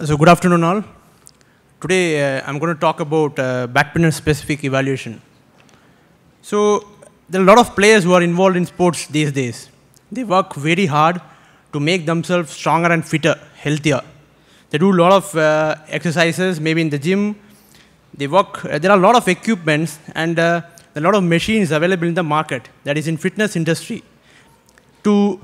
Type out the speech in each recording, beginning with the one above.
So good afternoon all. Today uh, I'm going to talk about uh, badminton specific evaluation. So there are a lot of players who are involved in sports these days. They work very hard to make themselves stronger and fitter, healthier. They do a lot of uh, exercises, maybe in the gym. They work, uh, there are a lot of equipments and uh, a lot of machines available in the market that is in fitness industry. To,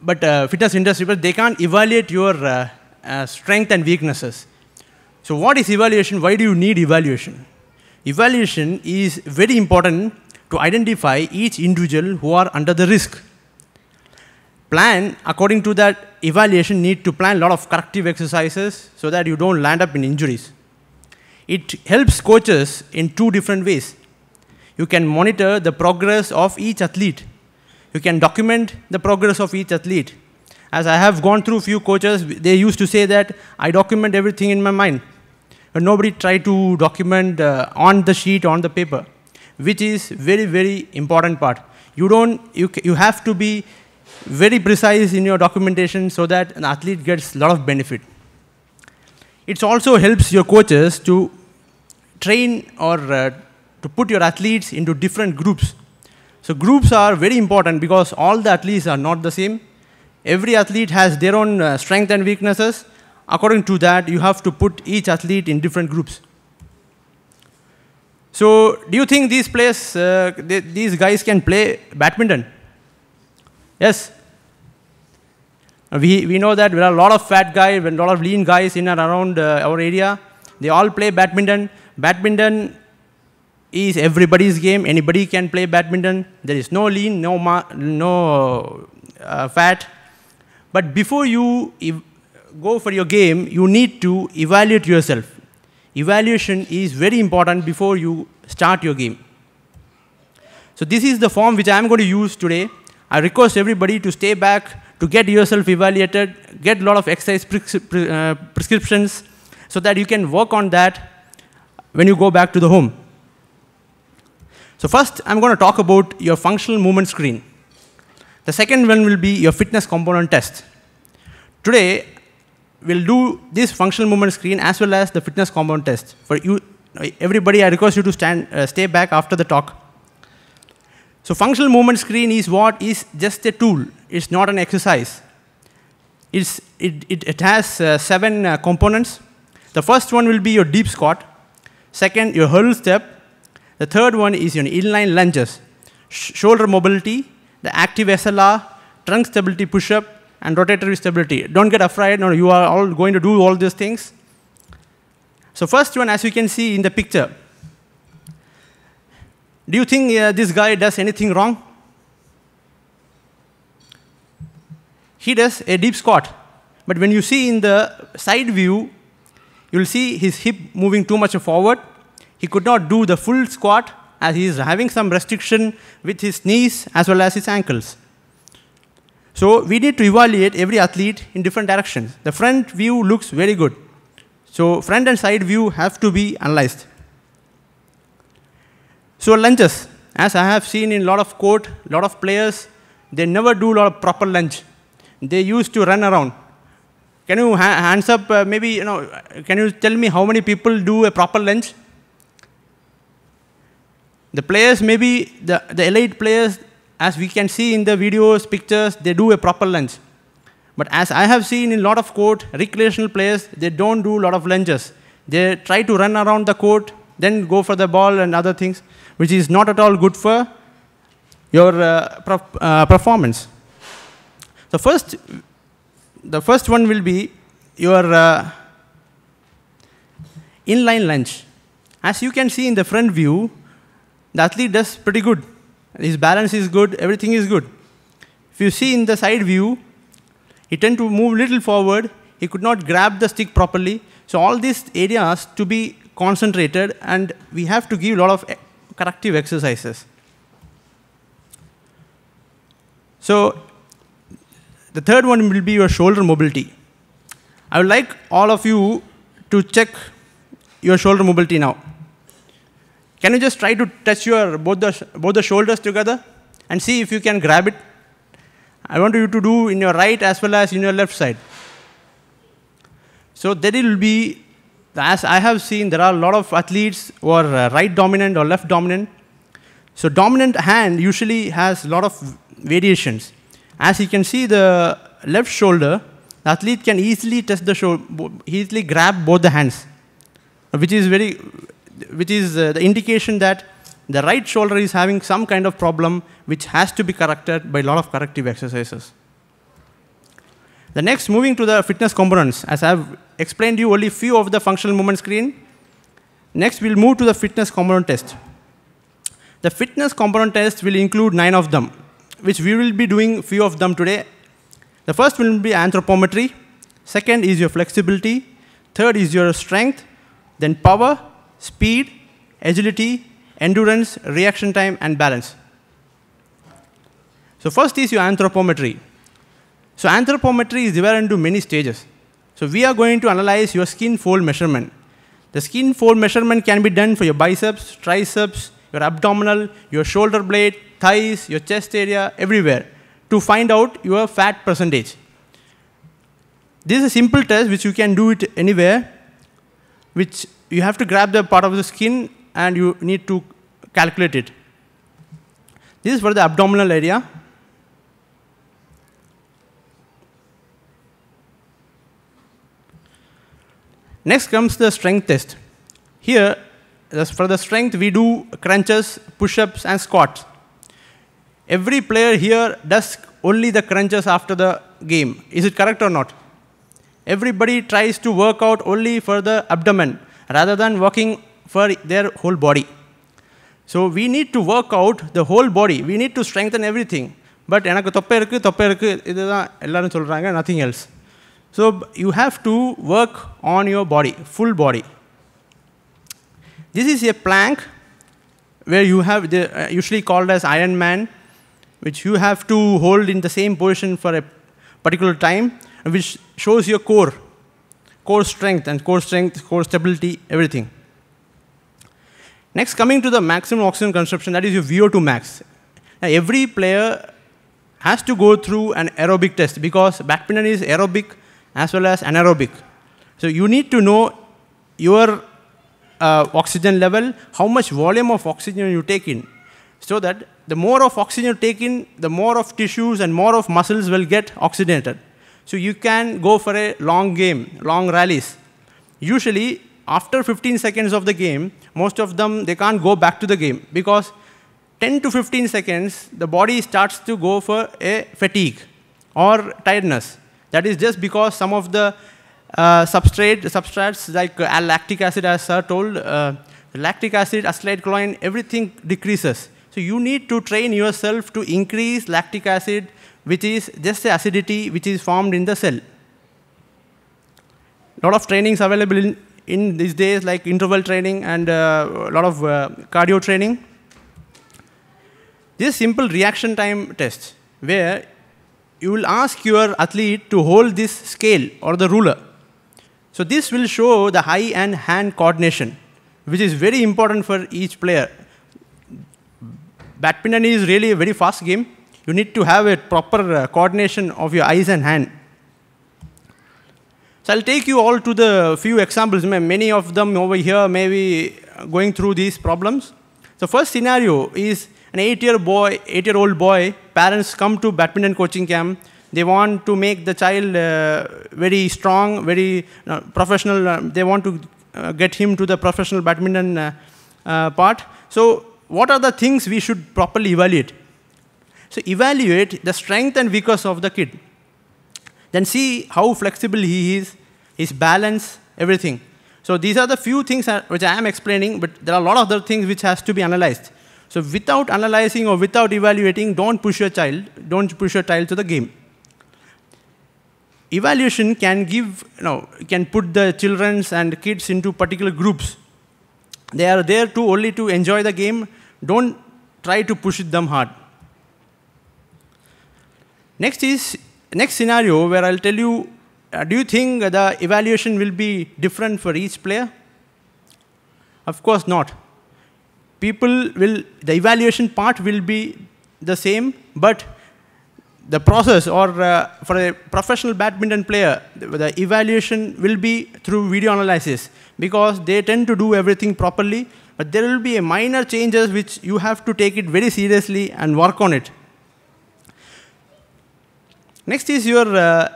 but uh, fitness industry, but they can't evaluate your uh, strength and weaknesses. So what is evaluation? Why do you need evaluation? Evaluation is very important to identify each individual who are under the risk. Plan, according to that evaluation, need to plan a lot of corrective exercises so that you don't land up in injuries. It helps coaches in two different ways. You can monitor the progress of each athlete. You can document the progress of each athlete. As I have gone through few coaches, they used to say that I document everything in my mind. But nobody try to document uh, on the sheet, on the paper, which is very, very important part. You don't, you, you have to be very precise in your documentation so that an athlete gets a lot of benefit. It also helps your coaches to train or uh, to put your athletes into different groups. So groups are very important because all the athletes are not the same. Every athlete has their own uh, strength and weaknesses. According to that, you have to put each athlete in different groups. So do you think these players, uh, they, these guys can play badminton? Yes? We, we know that there are a lot of fat guys, and a lot of lean guys in and around uh, our area. They all play badminton. Badminton is everybody's game. Anybody can play badminton. There is no lean, no, no uh, fat. But before you go for your game, you need to evaluate yourself. Evaluation is very important before you start your game. So this is the form which I am going to use today. I request everybody to stay back, to get yourself evaluated, get a lot of exercise uh, prescriptions so that you can work on that when you go back to the home. So first, I'm going to talk about your functional movement screen. The second one will be your fitness component test. Today, we'll do this functional movement screen as well as the fitness component test. For you, everybody, I request you to stand, uh, stay back after the talk. So functional movement screen is what is just a tool. It's not an exercise. It's, it, it, it has uh, seven uh, components. The first one will be your deep squat. Second, your hurdle step. The third one is your inline lunges, Sh shoulder mobility, the active SLR, trunk stability push-up, and rotatory stability. Don't get afraid, no, you are all going to do all these things. So first one, as you can see in the picture, do you think uh, this guy does anything wrong? He does a deep squat. But when you see in the side view, you'll see his hip moving too much forward. He could not do the full squat as he is having some restriction with his knees as well as his ankles. So we need to evaluate every athlete in different directions. The front view looks very good. So front and side view have to be analyzed. So lunges, as I have seen in a lot of court, a lot of players, they never do a lot of proper lunge. They used to run around. Can you ha hands up, uh, maybe, you know, can you tell me how many people do a proper lunge? The players, maybe the, the elite players, as we can see in the videos, pictures, they do a proper lunge. But as I have seen in a lot of court, recreational players, they don't do a lot of lunges. They try to run around the court, then go for the ball and other things, which is not at all good for your uh, uh, performance. The first, the first one will be your uh, inline lunge. As you can see in the front view, the athlete does pretty good. His balance is good, everything is good. If you see in the side view, he tend to move little forward, he could not grab the stick properly. So all these areas to be concentrated and we have to give a lot of corrective exercises. So the third one will be your shoulder mobility. I would like all of you to check your shoulder mobility now. Can you just try to touch your both the, both the shoulders together and see if you can grab it? I want you to do in your right as well as in your left side. So there will be, as I have seen, there are a lot of athletes who are uh, right dominant or left dominant. So dominant hand usually has a lot of variations. As you can see, the left shoulder, the athlete can easily test the shoulder, easily grab both the hands, which is very, which is uh, the indication that the right shoulder is having some kind of problem which has to be corrected by a lot of corrective exercises. The next, moving to the fitness components. As I've explained you only few of the functional movement screen. Next, we'll move to the fitness component test. The fitness component test will include nine of them, which we will be doing few of them today. The first will be anthropometry. Second is your flexibility. Third is your strength. Then power, speed, agility, endurance, reaction time, and balance. So first is your anthropometry. So anthropometry is divided into many stages. So we are going to analyze your skin fold measurement. The skin fold measurement can be done for your biceps, triceps, your abdominal, your shoulder blade, thighs, your chest area, everywhere to find out your fat percentage. This is a simple test which you can do it anywhere, which you have to grab the part of the skin and you need to calculate it. This is for the abdominal area. Next comes the strength test. Here, for the strength, we do crunches, push-ups, and squats. Every player here does only the crunches after the game. Is it correct or not? Everybody tries to work out only for the abdomen rather than working for their whole body. So we need to work out the whole body. We need to strengthen everything. But எனக்கு தொப்பை இருக்குது தொப்பை இருக்குது இதுதான் எல்லாரும் சொல்கிறாங்க nothing else. So you have to work on your body, full body. This is a plank where you have the, uh, usually called as Iron Man, which you have to hold in the same position for a particular time, which shows your core, core strength and core strength, core stability, everything. Next, coming to the maximum oxygen consumption, that is your VO2 max. Now, every player has to go through an aerobic test because badminton is aerobic as well as anaerobic. So you need to know your uh, oxygen level, how much volume of oxygen you take in, so that the more of oxygen you take in, the more of tissues and more of muscles will get oxygenated. So you can go for a long game, long rallies. Usually, after 15 seconds of the game, most of them, they can't go back to the game because 10 to 15 seconds, the body starts to go for a fatigue or tiredness. That is just because some of the uh, substrate, substrates like uh, lactic acid, as Sir told, uh, lactic acid, acetylcholine, everything decreases. So you need to train yourself to increase lactic acid, which is just the acidity which is formed in the cell. Lot of trainings available in, in these days, like interval training and uh, a lot of uh, cardio training. This simple reaction time test, where you will ask your athlete to hold this scale or the ruler. So this will show the eye and hand coordination, which is very important for each player. Badminton is really a very fast game. You need to have a proper uh, coordination of your eyes and hand. So I'll take you all to the few examples. Many of them over here may be going through these problems. The first scenario is an eight-year boy, eight-year-old boy, parents come to badminton coaching camp. They want to make the child uh, very strong, very uh, professional. Uh, they want to uh, get him to the professional badminton uh, uh, part. So what are the things we should properly evaluate? So evaluate the strength and weakness of the kid. Then see how flexible he is, his balance, everything. So these are the few things which I am explaining, but there are a lot of other things which has to be analyzed. So without analyzing or without evaluating, don't push your child, don't push your child to the game. Evaluation can give, you know, can put the children and kids into particular groups. They are there to only to enjoy the game. Don't try to push them hard. Next is next scenario where I'll tell you, uh, do you think the evaluation will be different for each player? Of course not people will, the evaluation part will be the same, but the process or uh, for a professional badminton player, the, the evaluation will be through video analysis because they tend to do everything properly, but there will be a minor changes which you have to take it very seriously and work on it. Next is your uh,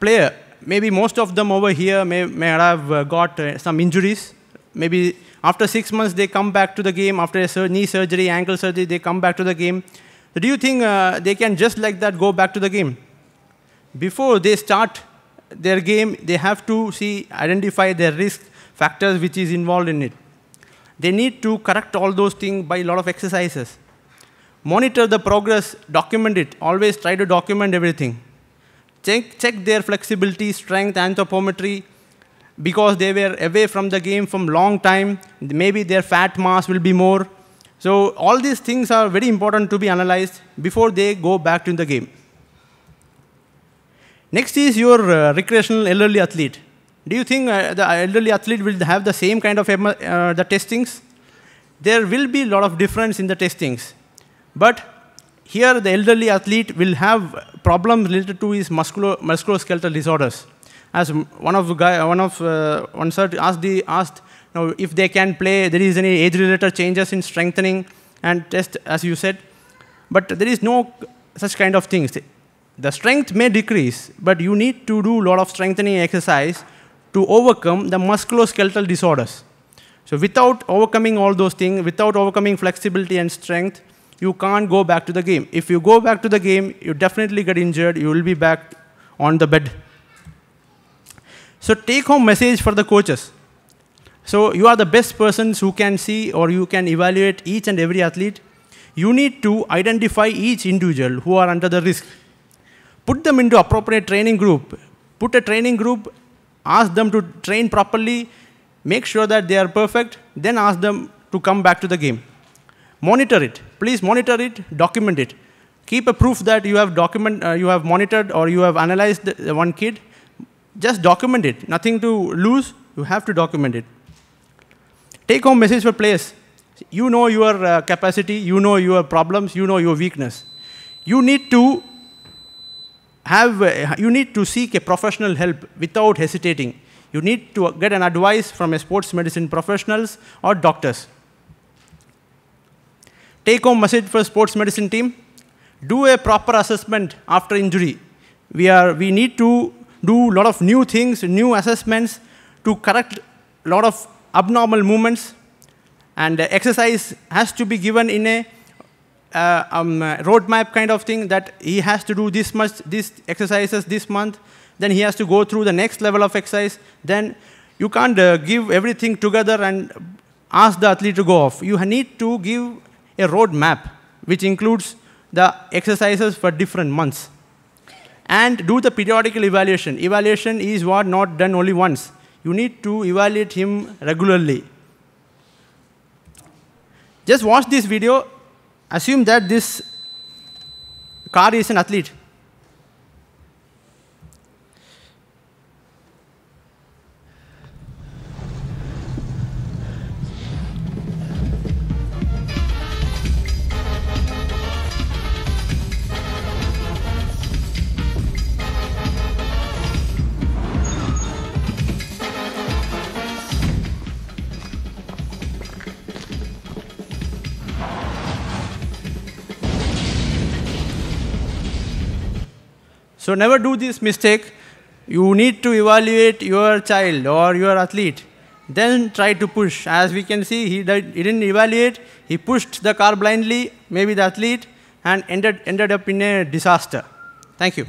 player. Maybe most of them over here may, may have uh, got uh, some injuries. Maybe after six months, they come back to the game. After a sur knee surgery, ankle surgery, they come back to the game. So do you think uh, they can just like that go back to the game? Before they start their game, they have to see, identify their risk factors which is involved in it. They need to correct all those things by a lot of exercises. Monitor the progress, document it. Always try to document everything. Check, check their flexibility, strength, anthropometry, because they were away from the game from long time. Maybe their fat mass will be more. So all these things are very important to be analyzed before they go back to the game. Next is your uh, recreational elderly athlete. Do you think uh, the elderly athlete will have the same kind of uh, the testings? There will be a lot of difference in the testings. But here the elderly athlete will have problems related to his musculo musculoskeletal disorders. As one of the guy, one of uh, one sir asked the asked now, if they can play, there is any age-related changes in strengthening and test, as you said. But there is no such kind of things. The strength may decrease, but you need to do a lot of strengthening exercise to overcome the musculoskeletal disorders. So without overcoming all those things, without overcoming flexibility and strength, you can't go back to the game. If you go back to the game, you definitely get injured. You will be back on the bed. So take home message for the coaches. So you are the best persons who can see or you can evaluate each and every athlete. You need to identify each individual who are under the risk. Put them into appropriate training group. Put a training group, ask them to train properly, make sure that they are perfect, then ask them to come back to the game. Monitor it. Please monitor it, document it. Keep a proof that you have document, uh, you have monitored or you have analyzed one kid. Just document it. Nothing to lose. You have to document it. Take home message for players. You know your uh, capacity, you know your problems, you know your weakness. You need to have, uh, you need to seek a professional help without hesitating. You need to get an advice from a sports medicine professionals or doctors. Take home message for sports medicine team. Do a proper assessment after injury. We, are, we need to do a lot of new things, new assessments to correct a lot of abnormal movements, and exercise has to be given in a uh, um, roadmap kind of thing that he has to do this much, these exercises this month, then he has to go through the next level of exercise, then you can't uh, give everything together and ask the athlete to go off. You need to give a roadmap, which includes the exercises for different months. And do the periodical evaluation. Evaluation is what not done only once you need to evaluate him regularly. Just watch this video. Assume that this car is an athlete. So never do this mistake. You need to evaluate your child or your athlete. Then try to push. As we can see, he, did, he didn't evaluate. He pushed the car blindly, maybe the athlete, and ended, ended up in a disaster. Thank you.